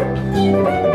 Música